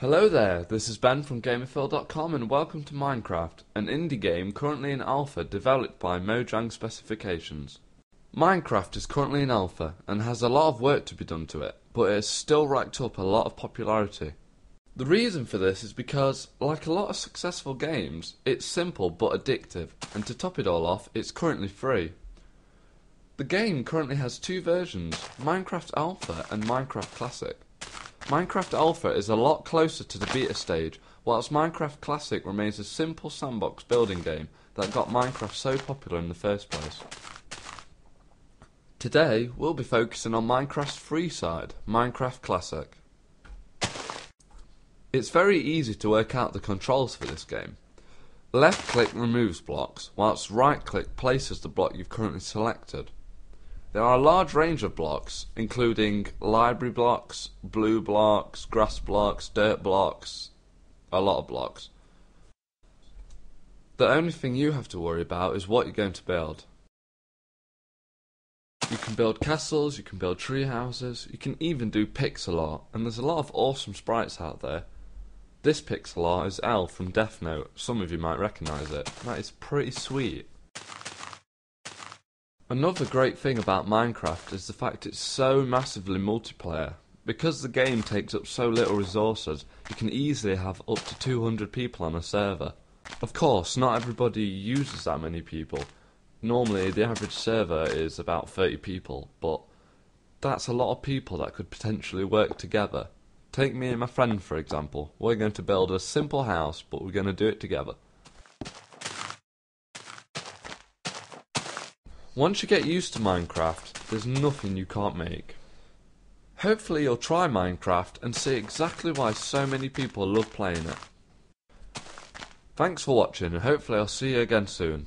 Hello there, this is Ben from Gamerfill.com and welcome to Minecraft, an indie game currently in alpha developed by Mojang Specifications. Minecraft is currently in alpha and has a lot of work to be done to it, but it has still racked up a lot of popularity. The reason for this is because, like a lot of successful games, it's simple but addictive, and to top it all off, it's currently free. The game currently has two versions, Minecraft Alpha and Minecraft Classic. Minecraft Alpha is a lot closer to the beta stage, whilst Minecraft Classic remains a simple sandbox building game that got Minecraft so popular in the first place. Today, we'll be focusing on Minecraft's free side, Minecraft Classic. It's very easy to work out the controls for this game. Left click removes blocks, whilst right click places the block you've currently selected. There are a large range of blocks, including library blocks, blue blocks, grass blocks, dirt blocks, a lot of blocks. The only thing you have to worry about is what you're going to build. You can build castles, you can build tree houses, you can even do pixel art, and there's a lot of awesome sprites out there. This pixel art is L from Death Note, some of you might recognise it. That is pretty sweet. Another great thing about Minecraft is the fact it's so massively multiplayer. Because the game takes up so little resources, you can easily have up to 200 people on a server. Of course, not everybody uses that many people. Normally, the average server is about 30 people, but that's a lot of people that could potentially work together. Take me and my friend, for example. We're going to build a simple house, but we're going to do it together. Once you get used to Minecraft, there's nothing you can't make. Hopefully you'll try Minecraft and see exactly why so many people love playing it. Thanks for watching and hopefully I'll see you again soon.